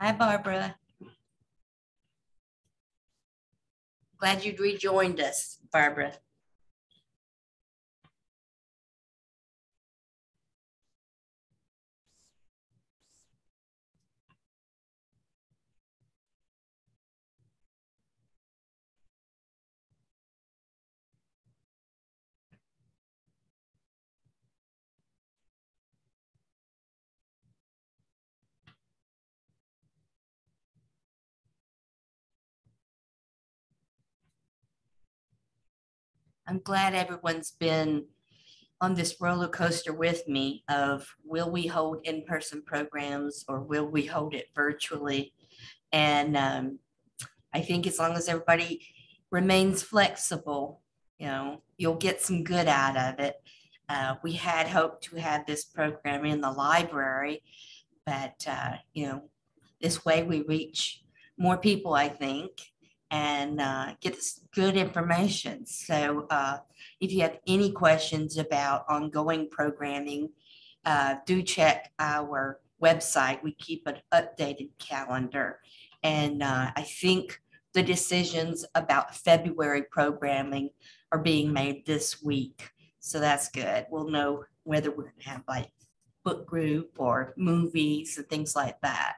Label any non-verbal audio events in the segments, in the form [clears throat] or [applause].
Hi, Barbara. Glad you rejoined us, Barbara. I'm glad everyone's been on this roller coaster with me of will we hold in-person programs or will we hold it virtually? And um, I think as long as everybody remains flexible, you know, you'll get some good out of it. Uh, we had hoped to have this program in the library, but uh, you know, this way we reach more people, I think, and uh, get good information. So uh, if you have any questions about ongoing programming, uh, do check our website. We keep an updated calendar. And uh, I think the decisions about February programming are being made this week. So that's good. We'll know whether we're going to have like book group or movies and things like that.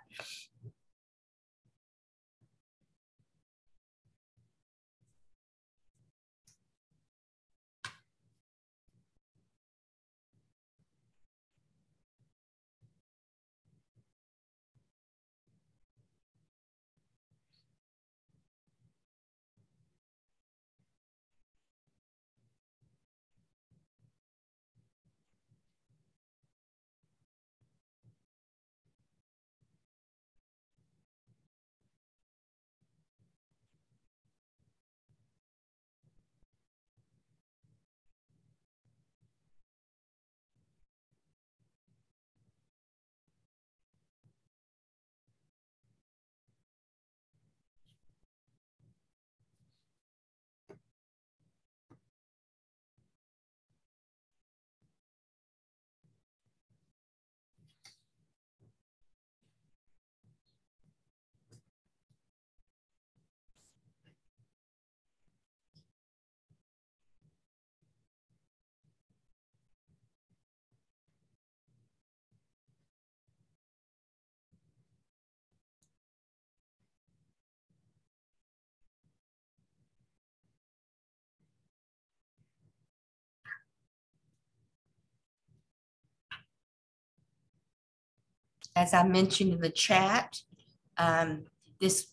As I mentioned in the chat, um, this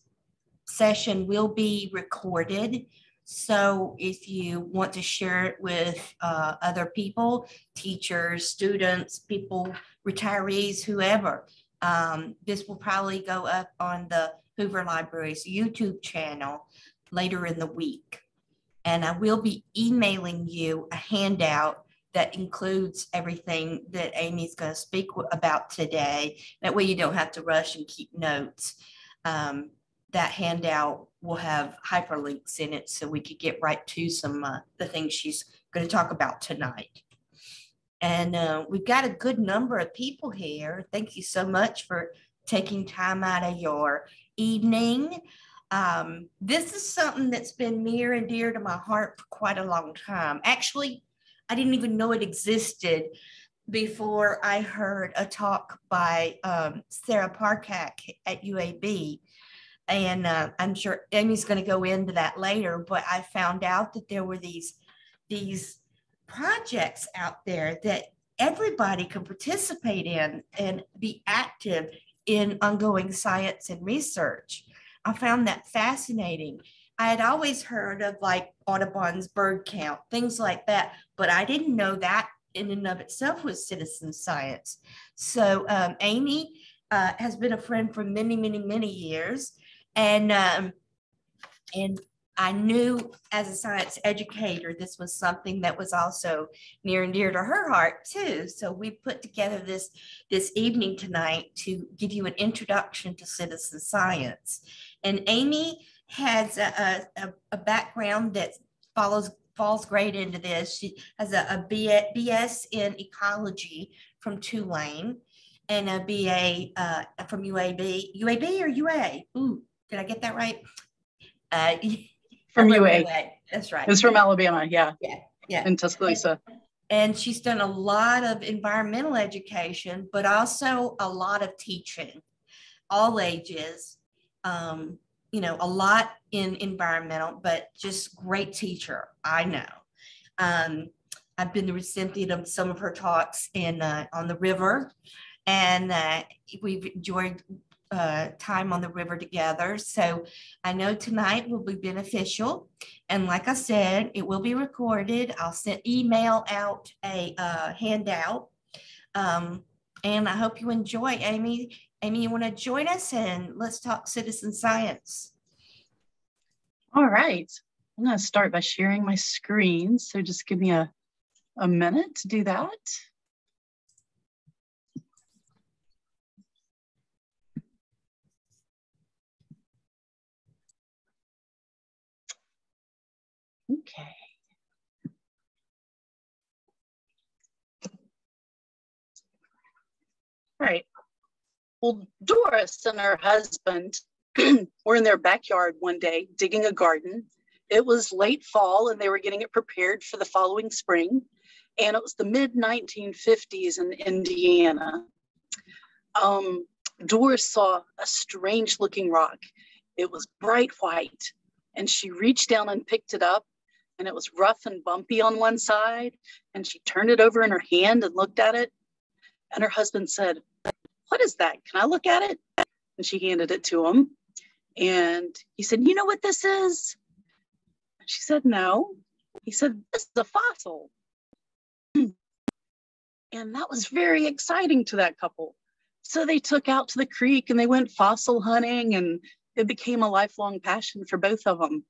session will be recorded. So if you want to share it with uh, other people, teachers, students, people, retirees, whoever, um, this will probably go up on the Hoover Library's YouTube channel later in the week. And I will be emailing you a handout that includes everything that Amy's going to speak about today. That way you don't have to rush and keep notes. Um, that handout will have hyperlinks in it so we could get right to some uh, the things she's going to talk about tonight. And uh, we've got a good number of people here. Thank you so much for taking time out of your evening. Um, this is something that's been near and dear to my heart for quite a long time. Actually, I didn't even know it existed before I heard a talk by um, Sarah Parcak at UAB. And uh, I'm sure Amy's going to go into that later, but I found out that there were these, these projects out there that everybody can participate in and be active in ongoing science and research. I found that fascinating. I had always heard of like Audubon's bird count, things like that, but I didn't know that in and of itself was citizen science. So um, Amy uh, has been a friend for many, many, many years, and um, and I knew as a science educator, this was something that was also near and dear to her heart too. So we put together this, this evening tonight to give you an introduction to citizen science. And Amy has a, a, a background that follows falls great into this. She has a, a BS in ecology from Tulane. and a BA uh, from UAB, UAB or UA? Ooh, did I get that right? Uh, [laughs] from UA. UA. That's right. It's from Alabama. Yeah. Yeah. Yeah. In Tuscaloosa. And she's done a lot of environmental education, but also a lot of teaching, all ages. Um, you know, a lot in environmental, but just great teacher. I know. Um, I've been the recipient of some of her talks in uh, on the river, and uh, we've enjoyed uh, time on the river together. So I know tonight will be beneficial. And like I said, it will be recorded. I'll send email out a uh, handout. Um, and I hope you enjoy. Amy, Amy, you want to join us and let's talk citizen science. All right. I'm going to start by sharing my screen. So just give me a, a minute to do that. Okay. All right. Well, Doris and her husband [clears throat] were in their backyard one day digging a garden. It was late fall and they were getting it prepared for the following spring. And it was the mid 1950s in Indiana. Um, Doris saw a strange looking rock. It was bright white, and she reached down and picked it up and it was rough and bumpy on one side. And she turned it over in her hand and looked at it. And her husband said, What is that? Can I look at it? And she handed it to him. And he said, You know what this is? She said, No. He said, This is a fossil. [clears throat] And that was very exciting to that couple. So they took out to the creek and they went fossil hunting, and it became a lifelong passion for both of them.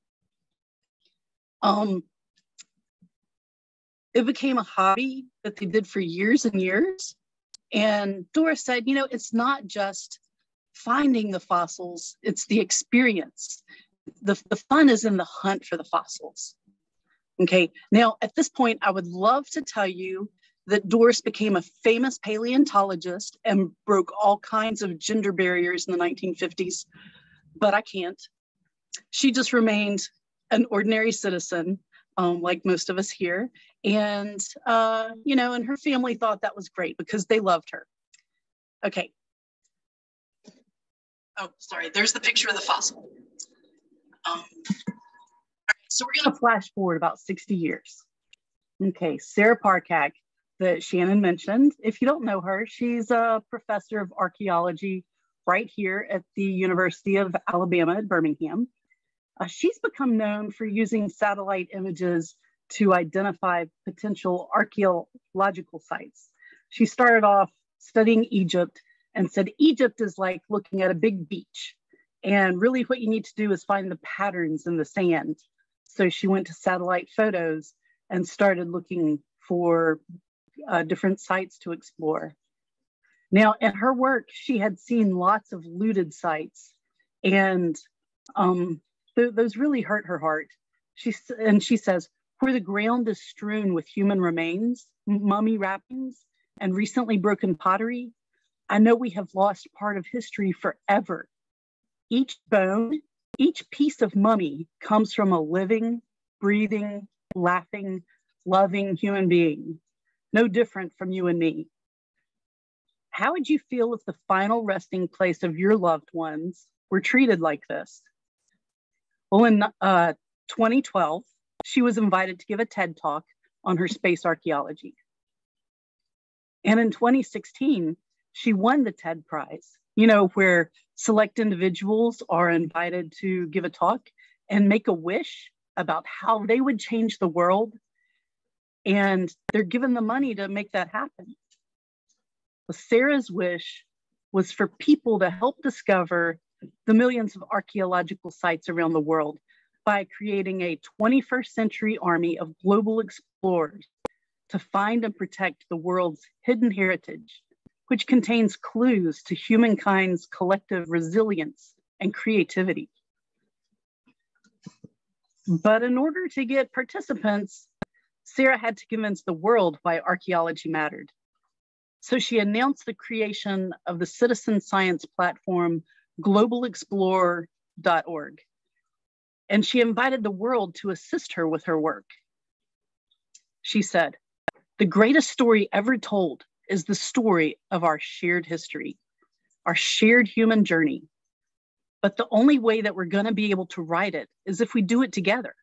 Um, it became a hobby that they did for years and years. And Doris said, you know, it's not just finding the fossils, it's the experience. The, the fun is in the hunt for the fossils. Okay, now at this point, I would love to tell you that Doris became a famous paleontologist and broke all kinds of gender barriers in the 1950s, but I can't. She just remained an ordinary citizen, um, like most of us here. And, uh, you know, and her family thought that was great because they loved her. Okay. Oh, sorry, there's the picture of the fossil. Um, so we're going to flash forward about 60 years. Okay, Sarah Parcak, that Shannon mentioned. If you don't know her, she's a professor of archaeology right here at the University of Alabama at Birmingham. Uh, she's become known for using satellite images to identify potential archaeological sites. She started off studying Egypt and said Egypt is like looking at a big beach. And really, what you need to do is find the patterns in the sand. So she went to satellite photos and started looking for uh, different sites to explore. Now, in her work, she had seen lots of looted sites and um, th- those really hurt her heart. She and she says, where the ground is strewn with human remains, mummy wrappings, and recently broken pottery, I know we have lost part of history forever. Each bone, each piece of mummy comes from a living, breathing, laughing, loving human being, no different from you and me. How would you feel if the final resting place of your loved ones were treated like this? Well, in uh, 2012, she was invited to give a TED talk on her space archaeology. And in 2016, she won the TED Prize, you know, where select individuals are invited to give a talk and make a wish about how they would change the world. And they're given the money to make that happen. Sarah's wish was for people to help discover the millions of archaeological sites around the world by creating a 21st century army of global explorers to find and protect the world's hidden heritage, which contains clues to humankind's collective resilience and creativity. But in order to get participants, Sarah had to convince the world why archaeology mattered. So she announced the creation of the citizen science platform, globalexplorer.org. And she invited the world to assist her with her work. She said, The greatest story ever told is the story of our shared history, our shared human journey. But the only way that we're going to be able to write it is if we do it together.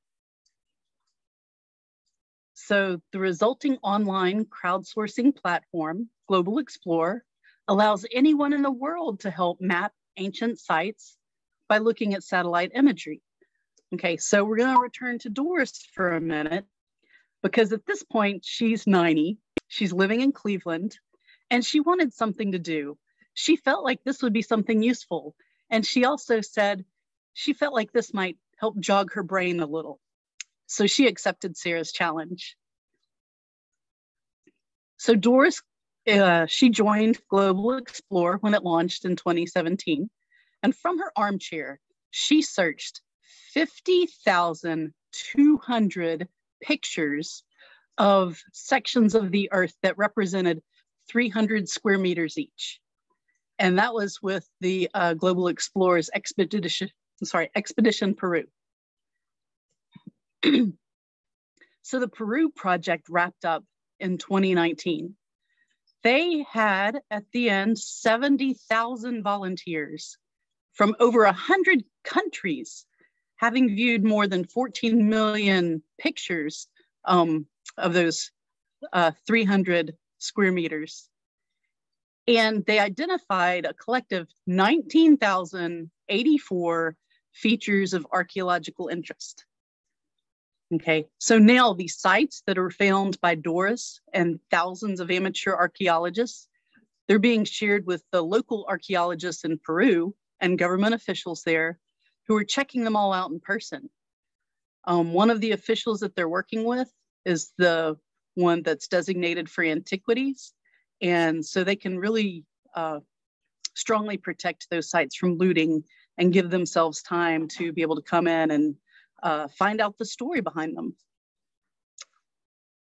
So the resulting online crowdsourcing platform, Global Explorer, allows anyone in the world to help map ancient sites by looking at satellite imagery. Okay, so we're going to return to Doris for a minute because at this point she's 90, she's living in Cleveland, and she wanted something to do. She felt like this would be something useful. And she also said she felt like this might help jog her brain a little. So she accepted Sarah's challenge. So Doris, uh, she joined Global Explore when it launched in 2017. And from her armchair, she searched 50,200 pictures of sections of the earth that represented 300 square meters each. And that was with the uh, Global Explorers Expedition, sorry, Expedition Peru. [clears throat] so the Peru project wrapped up in 2019. They had at the end 70,000 volunteers from over 100 countries, having viewed more than 14 million pictures um, of those uh, 300 square meters. And they identified a collective 19,084 features of archaeological interest. Okay, so now these sites that are found by Doris and thousands of amateur archaeologists, they're being shared with the local archaeologists in Peru and government officials there who are checking them all out in person. Um, one of the officials that they're working with is the one that's designated for antiquities. And so they can really uh, strongly protect those sites from looting and give themselves time to be able to come in and uh, find out the story behind them.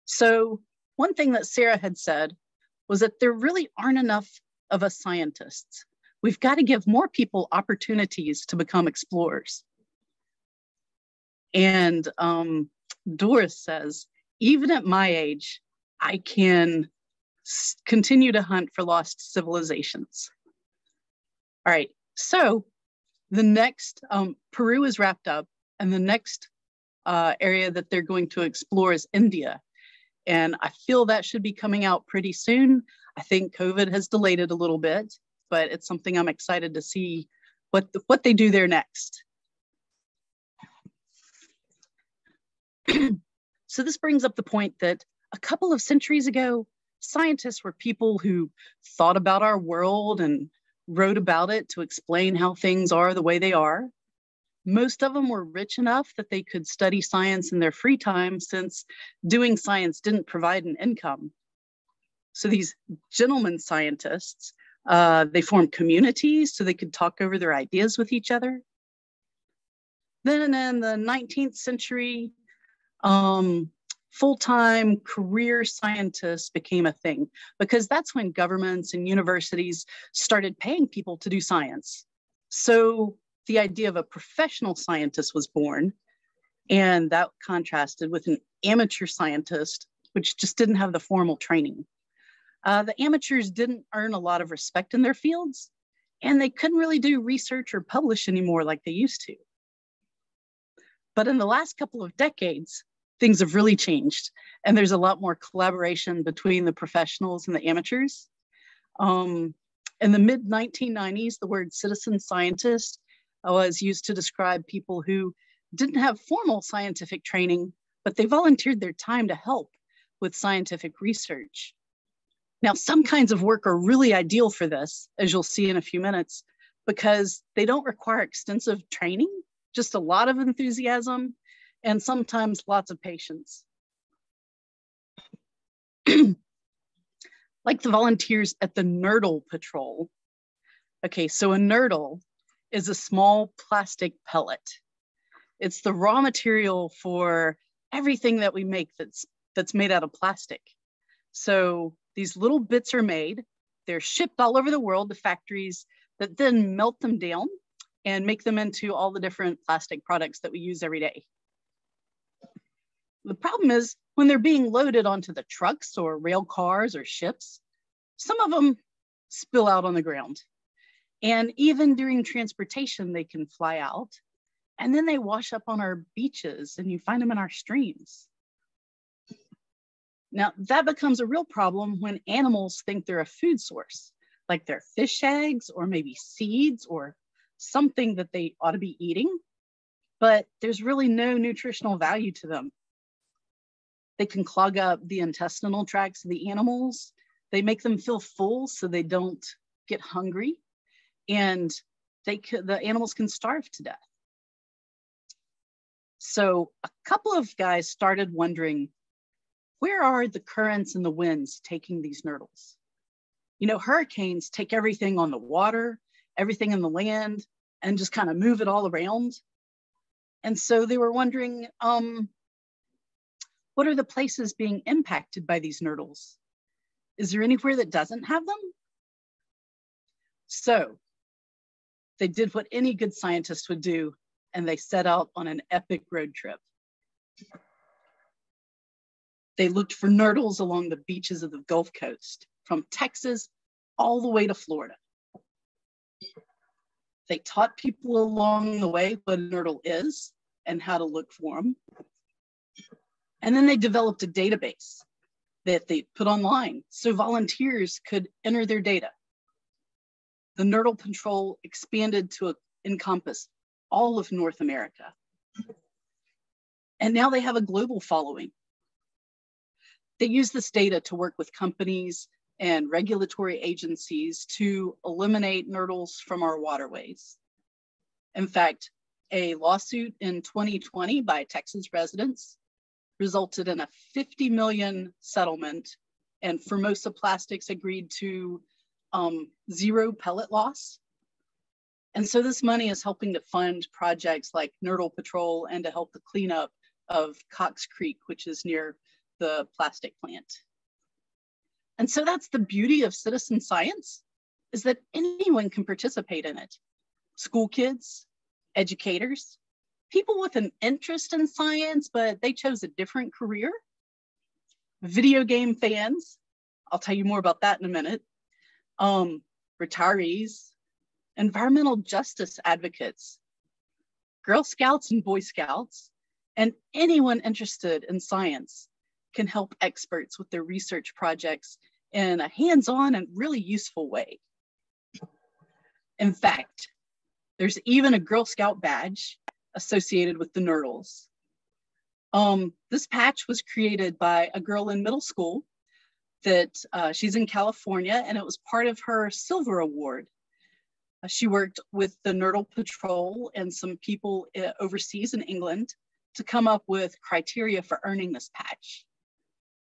So one thing that Sarah had said was that there really aren't enough of us scientists. We've got to give more people opportunities to become explorers. And um, Doris says, even at my age, I can continue to hunt for lost civilizations. All right, so the next, um, Peru is wrapped up, and the next uh, area that they're going to explore is India. And I feel that should be coming out pretty soon. I think COVID has delayed it a little bit, but it's something I'm excited to see what, the, what they do there next. [clears throat] So this brings up the point that a couple of centuries ago, scientists were people who thought about our world and wrote about it to explain how things are the way they are. Most of them were rich enough that they could study science in their free time since doing science didn't provide an income. So these gentlemen scientists, uh, they formed communities so they could talk over their ideas with each other. Then in the 19th century, um, full-time career scientists became a thing because that's when governments and universities started paying people to do science. So the idea of a professional scientist was born and that contrasted with an amateur scientist, which just didn't have the formal training. Uh, the amateurs didn't earn a lot of respect in their fields and they couldn't really do research or publish anymore like they used to. But in the last couple of decades, things have really changed and there's a lot more collaboration between the professionals and the amateurs. Um, in the mid 1990s, the word citizen scientist Uh, was used to describe people who didn't have formal scientific training, but they volunteered their time to help with scientific research. Now, some kinds of work are really ideal for this, as you'll see in a few minutes, because they don't require extensive training, just a lot of enthusiasm and sometimes lots of patience. [clears throat] like the volunteers at the Nurdle Patrol. Okay, so a nurdle is a small plastic pellet. It's the raw material for everything that we make that's that's made out of plastic. So These little bits are made, they're shipped all over the world to factories that then melt them down and make them into all the different plastic products that we use every day. The problem is when they're being loaded onto the trucks or rail cars or ships, some of them spill out on the ground. And even during transportation, they can fly out and then they wash up on our beaches and you find them in our streams. Now, that becomes a real problem when animals think they're a food source, like they're fish eggs or maybe seeds or something that they ought to be eating, but there's really no nutritional value to them. They can clog up the intestinal tracts of the animals. They make them feel full so they don't get hungry. And they could, the animals can starve to death. So a couple of guys started wondering, where are the currents and the winds taking these nurdles? You know, hurricanes take everything on the water, everything in the land, and just kind of move it all around. And so they were wondering, um, what are the places being impacted by these nurdles? Is there anywhere that doesn't have them? So they did what any good scientist would do and they set out on an epic road trip. They looked for nurdles along the beaches of the Gulf Coast, from Texas all the way to Florida. They taught people along the way what a nurdle is and how to look for them. And then they developed a database that they put online so volunteers could enter their data. The Nurdle Patrol expanded to encompass all of North America. And now they have a global following. They use this data to work with companies and regulatory agencies to eliminate nurdles from our waterways. In fact, a lawsuit in 2020 by Texas residents resulted in a 50 million settlement and Formosa Plastics agreed to um, zero pellet loss and so this money is helping to fund projects like Nurdle Patrol and to help the cleanup of Cox Creek, which is near the plastic plant. And so that's the beauty of citizen science is that anyone can participate in it. School kids, educators, people with an interest in science, but they chose a different career, video game fans, I'll tell you more about that in a minute, um, retirees, environmental justice advocates, Girl Scouts and Boy Scouts, and anyone interested in science can help experts with their research projects in a hands-on and really useful way. In fact, there's even a Girl Scout badge associated with the Nurdles. Um, this patch was created by a girl in middle school that uh, she's in California and it was part of her silver award uh, she worked with the Nurdle Patrol and some people uh, overseas in England to come up with criteria for earning this patch.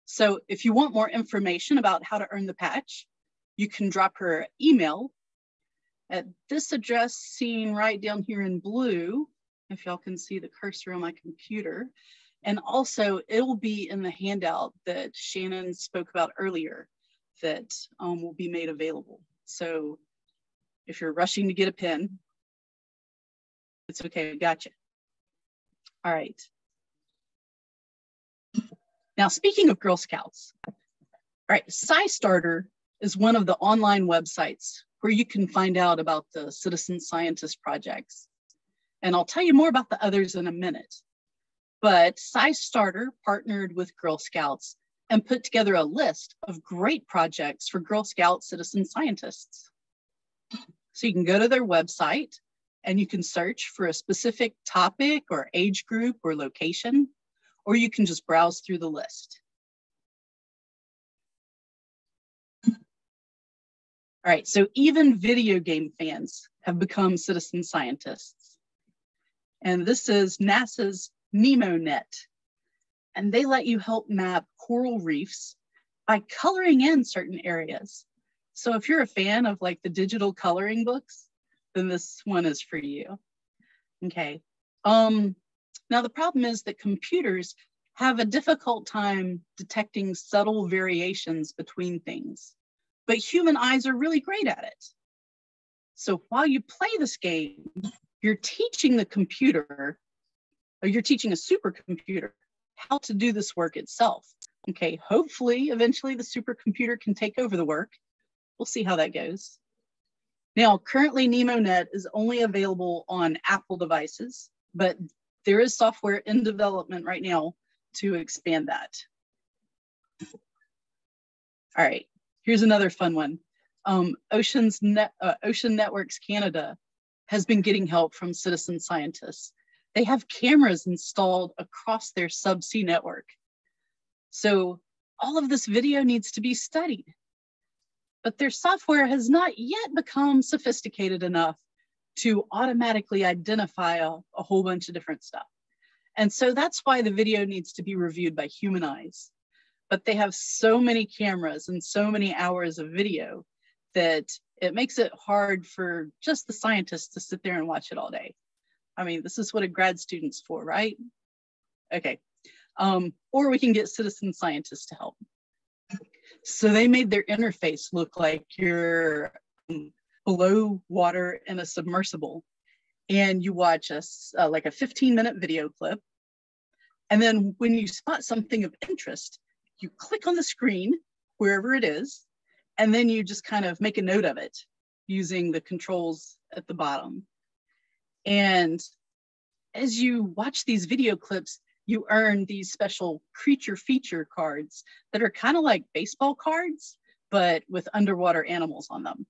So if you want more information about how to earn the patch, you can drop her email at this address seen right down here in blue, if y'all can see the cursor on my computer. And also it will be in the handout that Shannon spoke about earlier that um, will be made available. So if you're rushing to get a pen, it's okay, gotcha. All right. Now, speaking of Girl Scouts, all right, SciStarter is one of the online websites where you can find out about the citizen scientist projects. And I'll tell you more about the others in a minute. But SciStarter partnered with Girl Scouts and put together a list of great projects for Girl Scout citizen scientists. So you can go to their website and you can search for a specific topic or age group or location, or you can just browse through the list. All right, so even video game fans have become citizen scientists. And this is NASA's NEMONet. And they let you help map coral reefs by coloring in certain areas. So if you're a fan of like the digital coloring books, then this one is for you. Okay. Um, now the problem is that computers have a difficult time detecting subtle variations between things, but human eyes are really great at it. So while you play this game, you're teaching the computer, you're teaching a supercomputer how to do this work itself. Okay, hopefully, eventually the supercomputer can take over the work. We'll see how that goes. Now, currently NemoNet is only available on Apple devices, but there is software in development right now to expand that. All right, here's another fun one. Um, Ocean's Net, uh, Ocean Networks Canada has been getting help from citizen scientists. They have cameras installed across their subsea network. So all of this video needs to be studied. But their software has not yet become sophisticated enough to automatically identify a, a whole bunch of different stuff. And so that's why the video needs to be reviewed by human eyes. But they have so many cameras and so many hours of video that it makes it hard for just the scientists to sit there and watch it all day. I mean, this is what a grad student's for, right? Okay. Um, or we can get citizen scientists to help. So they made their interface look like you're um, below water in a submersible and you watch a, uh, like a 15 minute video clip. And then when you spot something of interest, you click on the screen, wherever it is, and then you just kind of make a note of it using the controls at the bottom. And as you watch these video clips, you earn these special creature feature cards that are kind of like baseball cards, but with underwater animals on them.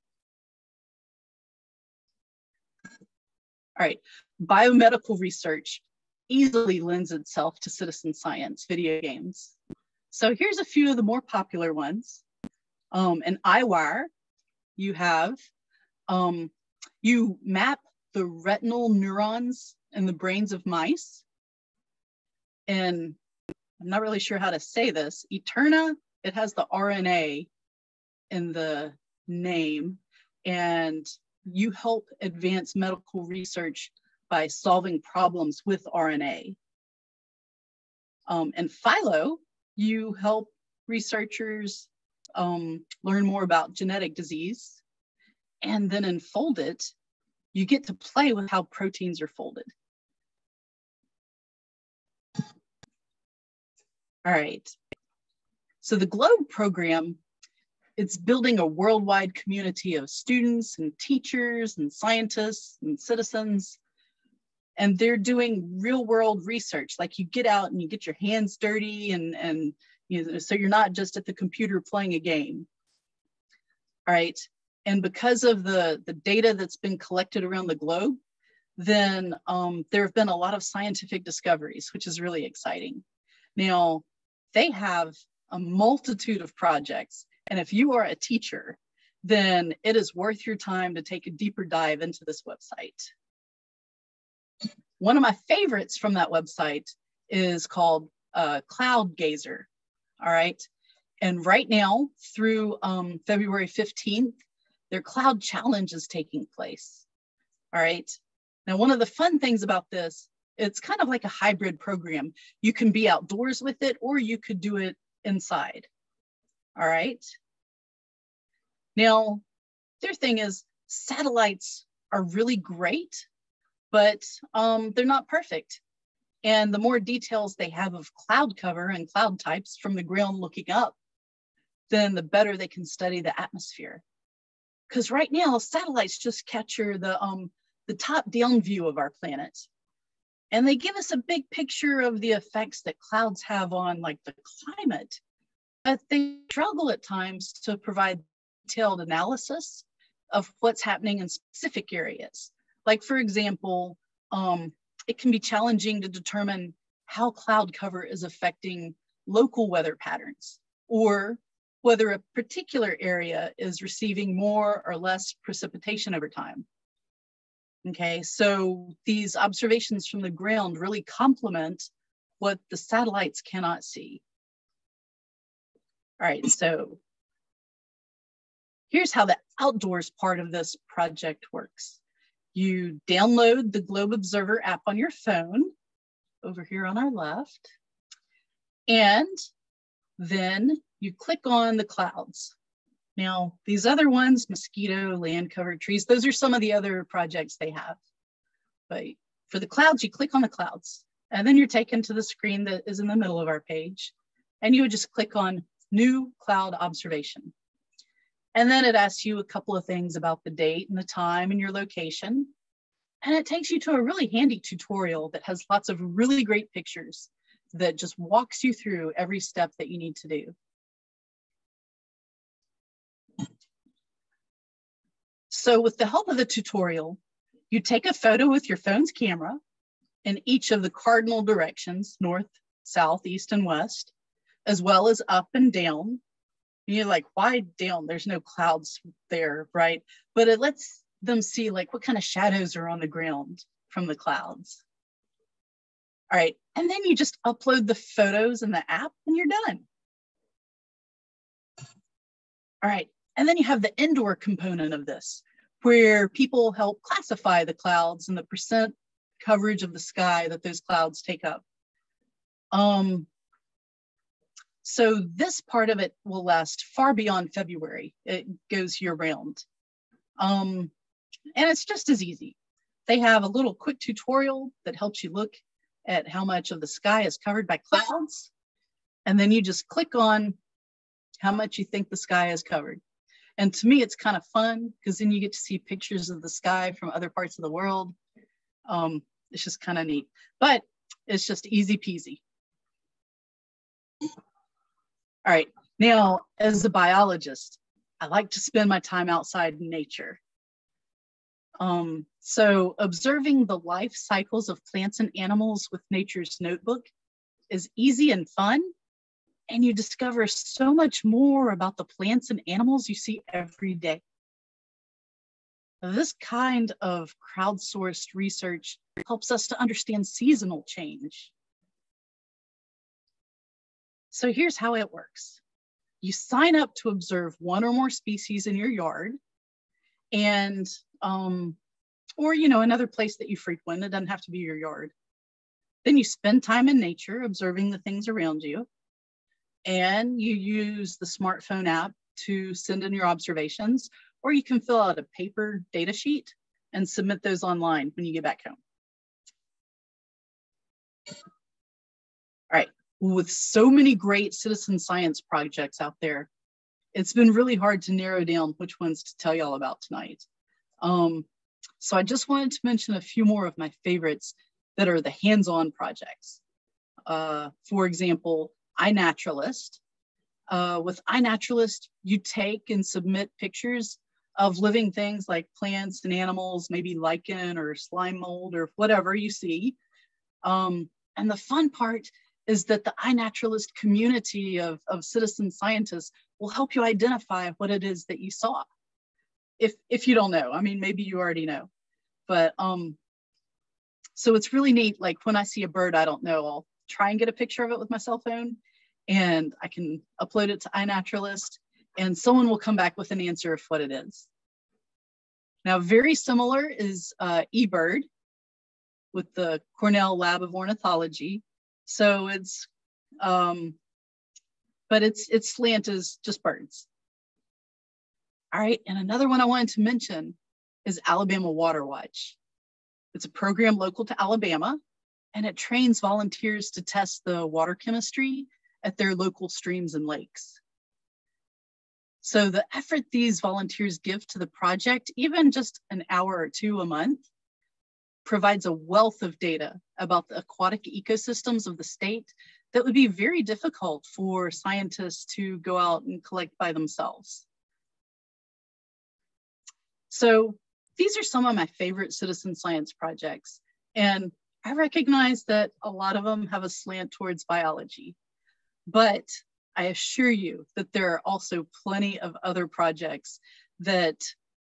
All right, biomedical research easily lends itself to citizen science video games. So here's a few of the more popular ones. Um, an EyeWire, you have, um, you map the retinal neurons in the brains of mice. And I'm not really sure how to say this. Eterna, it has the RNA in the name. And you help advance medical research by solving problems with RNA. Um, and Phylo, you help researchers um, learn more about genetic disease. And then in Foldit, you get to play with how proteins are folded. All right. So the GLOBE program it's building a worldwide community of students and teachers and scientists and citizens. And they're doing real world research. Like you get out and you get your hands dirty and, and you know, so you're not just at the computer playing a game. All right. And because of the, the data that's been collected around the globe, then um, there have been a lot of scientific discoveries, which is really exciting. Now, they have a multitude of projects and if you are a teacher, then it is worth your time to take a deeper dive into this website. One of my favorites from that website is called uh, Cloud Gazer. All right. And right now, through um, February 15th, their cloud challenge is taking place. All right. Now, one of the fun things about this, it's kind of like a hybrid program. You can be outdoors with it, or you could do it inside. All right. Now, their thing is satellites are really great, but um, they're not perfect. And the more details they have of cloud cover and cloud types from the ground looking up, then the better they can study the atmosphere. Because right now, satellites just capture the, um, the top down view of our planet. And they give us a big picture of the effects that clouds have on like the climate but they struggle at times to provide detailed analysis of what's happening in specific areas. Like for example, um, it can be challenging to determine how cloud cover is affecting local weather patterns or whether a particular area is receiving more or less precipitation over time. Okay, so these observations from the ground really complement what the satellites cannot see. All right, so here's how the outdoors part of this project works. You download the Globe Observer app on your phone over here on our left. And then you click on the clouds. Now, these other ones, mosquito, land covered trees, those are some of the other projects they have. But for the clouds, you click on the clouds and then you're taken to the screen that is in the middle of our page. And you would just click on new cloud observation. And then it asks you a couple of things about the date and the time and your location. And it takes you to a really handy tutorial that has lots of really great pictures that just walks you through every step that you need to do. So with the help of the tutorial, you take a photo with your phone's camera in each of the cardinal directions, north, south, east, and west, as well as up and down. And You're like, why down? There's no clouds there, right? But it lets them see like what kind of shadows are on the ground from the clouds. All right, and then you just upload the photos in the app and you're done. All right, and then you have the indoor component of this, where people help classify the clouds and the percent coverage of the sky that those clouds take up. Um, so this part of it will last far beyond February. It goes year round. Um, and it's just as easy. They have a little quick tutorial that helps you look at how much of the sky is covered by clouds. And then you just click on how much you think the sky is covered. And to me, it's kind of fun because then you get to see pictures of the sky from other parts of the world. Um, it's just kind of neat, but it's just easy peasy. All right, now as a biologist, I like to spend my time outside in nature. Um, so observing the life cycles of plants and animals with Nature's Notebook is easy and fun, and you discover so much more about the plants and animals you see every day. This kind of crowdsourced research helps us to understand seasonal change. So here's how it works. You sign up to observe one or more species in your yard and um, or you know another place that you frequent it doesn't have to be your yard then you spend time in nature observing the things around you and you use the smartphone app to send in your observations or you can fill out a paper data sheet and submit those online when you get back home all right with so many great citizen science projects out there it's been really hard to narrow down which ones to tell y'all about tonight um, so I just wanted to mention a few more of my favorites that are the hands-on projects. Uh, for example, iNaturalist. Uh, with iNaturalist, you take and submit pictures of living things like plants and animals, maybe lichen or slime mold or whatever you see. Um, and the fun part is that the iNaturalist community of, of citizen scientists will help you identify what it is that you saw if if you don't know i mean maybe you already know but um so it's really neat like when i see a bird i don't know i'll try and get a picture of it with my cell phone and i can upload it to iNaturalist and someone will come back with an answer of what it is. Now very similar is uh, eBird with the cornell lab of ornithology. So it's um but its its slant is just birds. All right, and another one I wanted to mention is Alabama Water Watch. It's a program local to Alabama, and it trains volunteers to test the water chemistry at their local streams and lakes. So the effort these volunteers give to the project, even just an hour or two a month, provides a wealth of data about the aquatic ecosystems of the state that would be very difficult for scientists to go out and collect by themselves. So these are some of my favorite citizen science projects. And I recognize that a lot of them have a slant towards biology, but I assure you that there are also plenty of other projects that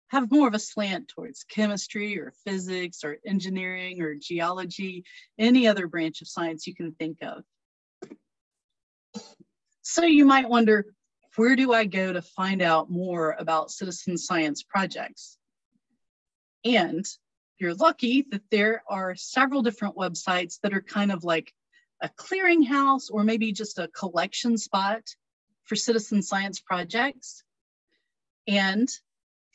have more of a slant towards chemistry or physics or engineering or geology, any other branch of science you can think of. So you might wonder, where do I go to find out more about citizen science projects? And you're lucky that there are several different websites that are kind of like a clearinghouse or maybe just a collection spot for citizen science projects. And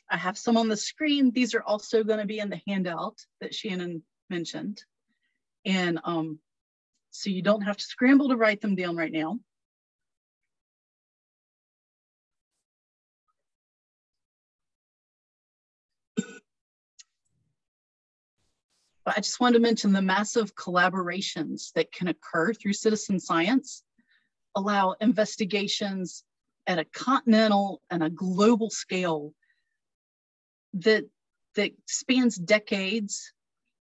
I have some on the screen. These are also going to be in the handout that Shannon mentioned. And um, so you don't have to scramble to write them down right now. But I just wanted to mention the massive collaborations that can occur through citizen science, allow investigations at a continental and a global scale that, that spans decades.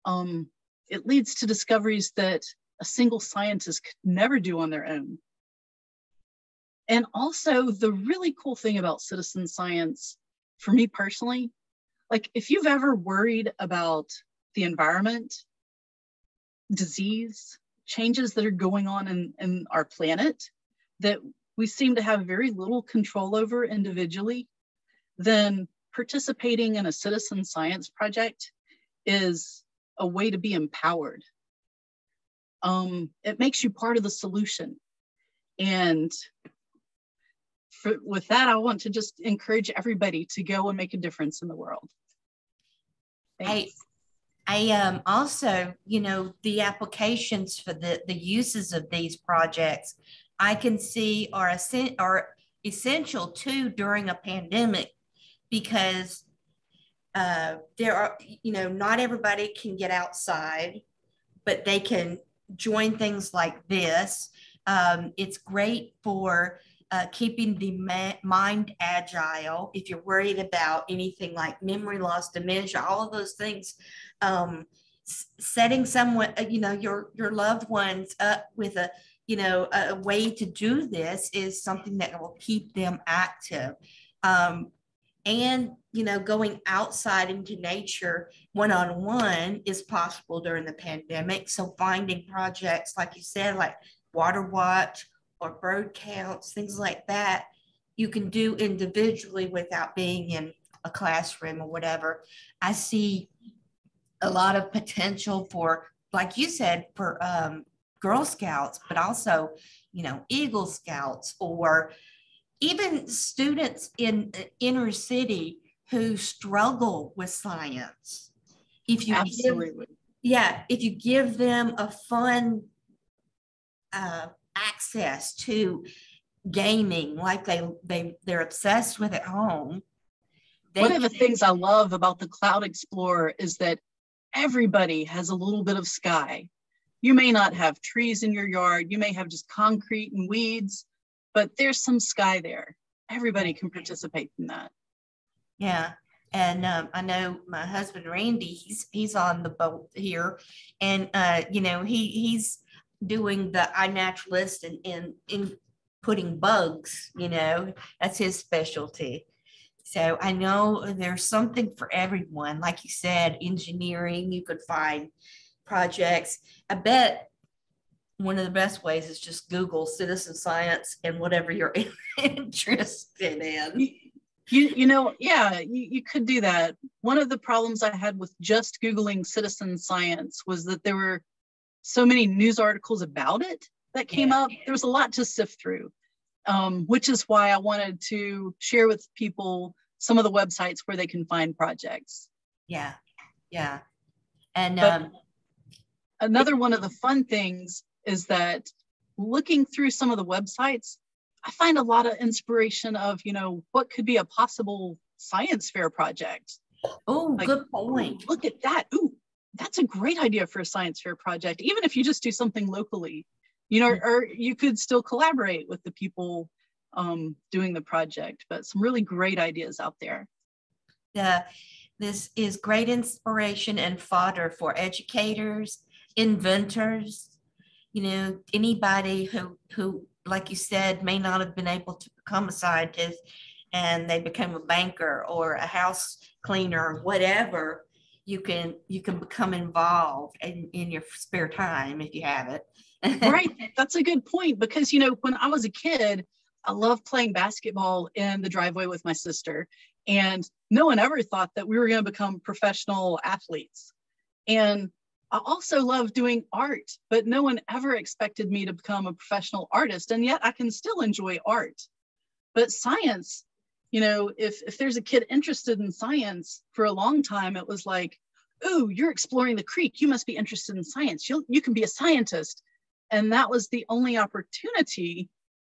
Um, it leads to discoveries that a single scientist could never do on their own. And also the really cool thing about citizen science, for me personally, like if you've ever worried about the environment, disease, changes that are going on in, in our planet that we seem to have very little control over individually, then participating in a citizen science project is a way to be empowered. Um, it makes you part of the solution. And for, with that, I want to just encourage everybody to go and make a difference in the world. Thanks. I um, also, you know, the applications for the, the uses of these projects, I can see are, are essential too during a pandemic because uh, there are, you know, not everybody can get outside, but they can join things like this. Um, it's great for uh, keeping the ma- mind agile. If you're worried about anything like memory loss, dementia, all of those things, um, s- setting someone, uh, you know, your your loved ones up with a, you know, a, way to do this is something that will keep them active. Um, and you know, going outside into nature one on one is possible during the pandemic. So finding projects, like you said, like Water Watch or bird counts, things like that, you can do individually without being in a classroom or whatever. I see a lot of potential for, like you said, for um, Girl Scouts, but also, you know, Eagle Scouts or even students in inner city who struggle with science. If you Absolutely. Give, yeah, if you give them a fun uh, access to gaming like they they they're obsessed with at home one of the things i love about the cloud explorer is that everybody has a little bit of sky. You may not have trees in your yard you may have just concrete and weeds but there's some sky there. Everybody can participate in that. Yeah and um, I know my husband Randy, he's he's on the boat here, and uh, you know he he's doing the iNaturalist and in in putting bugs, you mm-hmm. know, that's his specialty. So I know there's something for everyone. Like you said, engineering, you could find projects. I bet one of the best ways is just Google citizen science and whatever you're [laughs] interested in. You, you know, yeah, you, you could do that. One of the problems I had with just Googling citizen science was that there were so many news articles about it that came yeah. up. There was a lot to sift through, um, which is why I wanted to share with people some of the websites where they can find projects. Yeah, yeah. And um, another one of the fun things is that looking through some of the websites, I find a lot of inspiration of, you know, what could be a possible science fair project. Oh, like, good point. Look at that. Ooh, that's a great idea for a science fair project, even if you just do something locally, you know, or you could still collaborate with the people um, doing the project, but some really great ideas out there. Yeah, this is great inspiration and fodder for educators, inventors, you know, anybody who, who, like you said, may not have been able to become a scientist and they become a banker or a house cleaner, or whatever you can you can become involved in, in your spare time if you have it [laughs] right that's a good point because you know when i was a kid i loved playing basketball in the driveway with my sister and no one ever thought that we were going to become professional athletes and I also love doing art, but no one ever expected me to become a professional artist. And yet I can still enjoy art. But science, you know, if, if there's a kid interested in science for a long time, it was like, oh, you're exploring the creek. You must be interested in science. You'll, you can be a scientist. And that was the only opportunity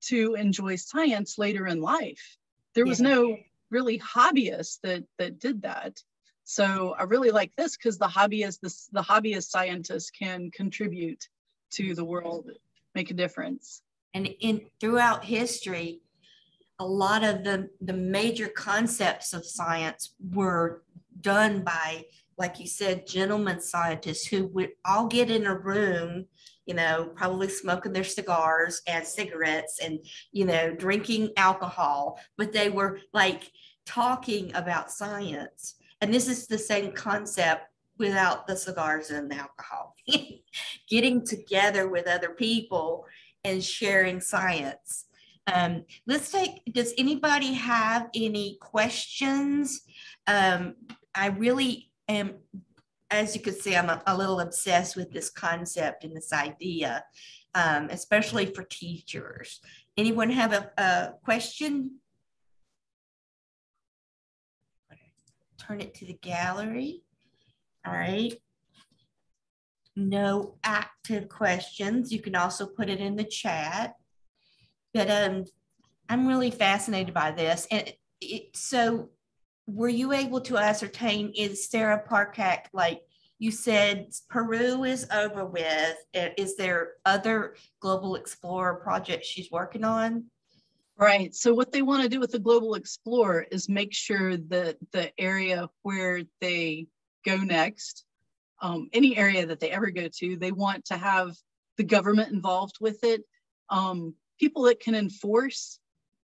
to enjoy science later in life. There was yeah. no really hobbyist that that did that. So I really like this because the hobbyist, the, the hobbyist scientists can contribute to the world, make a difference. And in throughout history, a lot of the, the major concepts of science were done by, like you said, gentlemen scientists who would all get in a room, you know, probably smoking their cigars and cigarettes and, you know, drinking alcohol, but they were like talking about science and this is the same concept without the cigars and the alcohol. [laughs] Getting together with other people and sharing science. Um, let's take, does anybody have any questions? Um, I really am, as you can see, I'm a, a, little obsessed with this concept and this idea, um, especially for teachers. Anyone have a, a question? turn it to the gallery. All right. No active questions. You can also put it in the chat. But um, I'm really fascinated by this. And it, so were you able to ascertain, is Sarah Parcak, like you said, Peru is over with. Is there other GlobalXplorer projects she's working on? Right. So what they want to do with the GlobalXplorer is make sure that the area where they go next, um, any area that they ever go to, they want to have the government involved with it, um, people that can enforce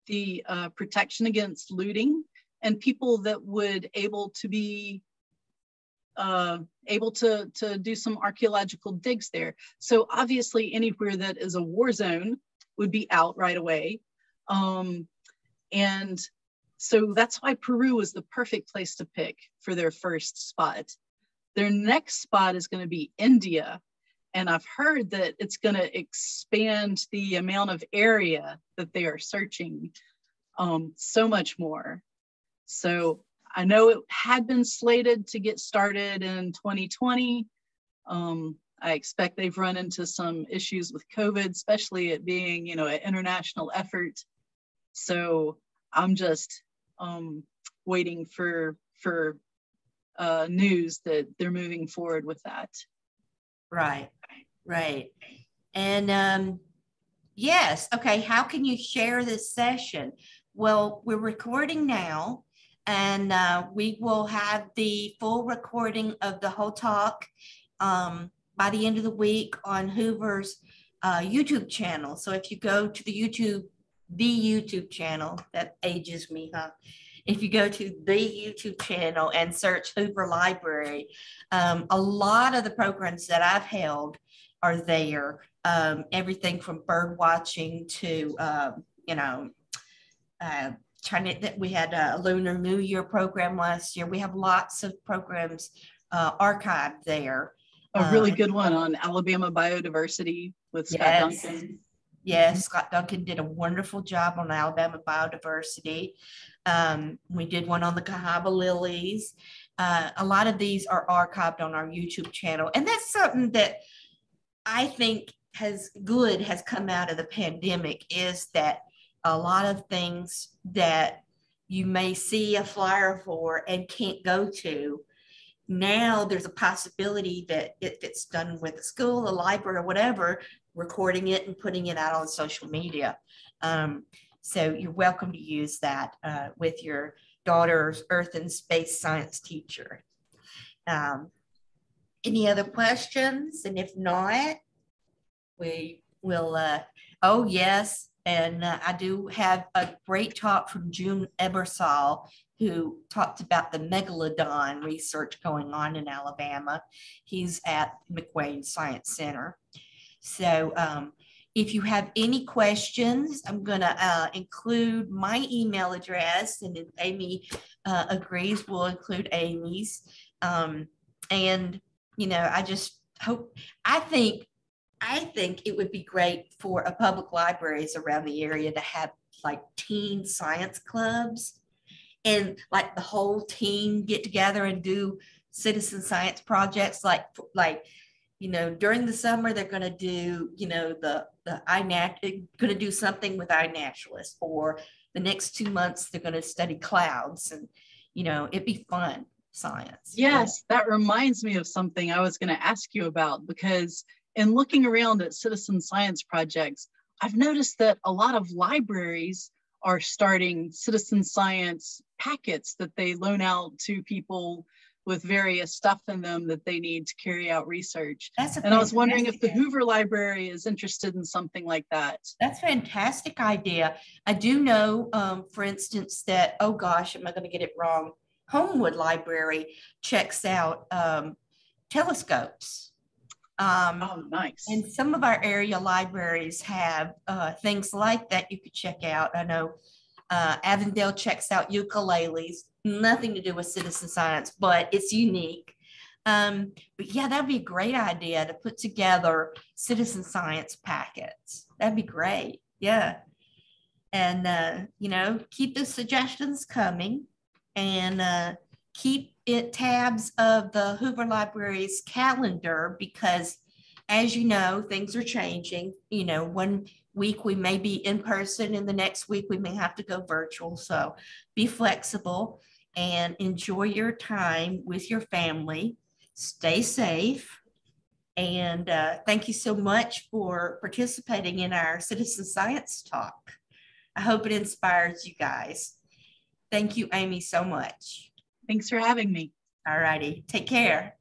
the uh, protection against looting, and people that would able to be uh, able to, to do some archaeological digs there. So obviously anywhere that is a war zone would be out right away. Um, and so that's why Peru was the perfect place to pick for their first spot. Their next spot is going to be India. And I've heard that it's going to expand the amount of area that they are searching um, so much more. So I know it had been slated to get started in 2020. Um, I expect they've run into some issues with COVID, especially it being, you know, an international effort. So I'm just um, waiting for for uh, news that they're moving forward with that. Right, right. And um, yes, okay. How can you share this session? Well, we're recording now, and uh, we will have the full recording of the whole talk um, by the end of the week on Hoover's uh, YouTube channel. So if you go to the YouTube the YouTube channel. That ages me, huh? If you go to the YouTube channel and search Hoover Library, um, a lot of the programs that I've held are there. Um, everything from bird watching to, um, you know, uh, China, that we had a Lunar New Year program last year. We have lots of programs uh, archived there. A really uh, good one on Alabama biodiversity with Scott yes. Duncan. Yes, Scott Duncan did a wonderful job on Alabama biodiversity. Um, we did one on the Cahaba lilies. Uh, a lot of these are archived on our YouTube channel. And that's something that I think has good has come out of the pandemic is that a lot of things that you may see a flyer for and can't go to now there's a possibility that if it's done with a school, a library, or whatever, recording it and putting it out on social media. Um, so you're welcome to use that uh, with your daughter's earth and space science teacher. Um, any other questions? And if not, we will, uh, oh yes, and uh, I do have a great talk from June Ebersole, who talked about the megalodon research going on in Alabama. He's at McWane Science Center. So um, if you have any questions, I'm going to uh, include my email address, and if Amy uh, agrees, we'll include Amy's. Um, and, you know, I just, hope, I think, I think it would be great for a public libraries around the area to have like teen science clubs and like the whole team get together and do citizen science projects like like you know during the summer they're going to do you know the the iNat eh, going to do something with iNaturalist or the next two months they're going to study clouds and you know it'd be fun science yes that reminds me of something i was going to ask you about because in looking around at citizen science projects i've noticed that a lot of libraries are starting citizen science packets that they loan out to people with various stuff in them that they need to carry out research. That's and I was wondering if the Hoover Library is interested in something like that. That's a fantastic idea. I do know, um, for instance, that, oh gosh, am I going to get it wrong? Homewood Library checks out um, telescopes. Um, oh, nice. And some of our area libraries have uh, things like that you could check out. I know uh, Avondale checks out ukuleles, nothing to do with citizen science, but it's unique. Um, but yeah, that'd be a great idea to put together citizen science packets. That'd be great. Yeah. And, uh, you know, keep the suggestions coming and uh, keep it tabs of the Hoover Library's calendar because, as you know, things are changing. You know, one week we may be in person and the next week we may have to go virtual. So be flexible and enjoy your time with your family. Stay safe. And uh, thank you so much for participating in our citizen science talk. I hope it inspires you guys. Thank you, Amy, so much. Thanks for having me. All righty. Take care.